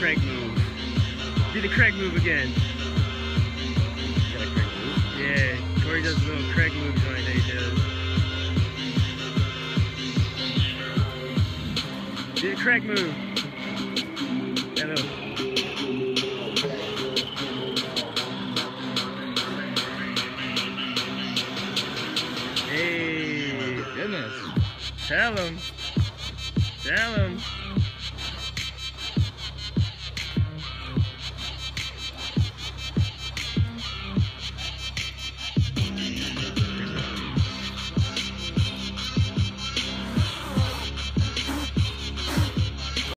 Craig move. Do the Craig move again. Craig move? Yeah, Corey does a little Craig move joint that he does. Do the Craig move. Hello. Hey, Goodness. tell him. Tell him.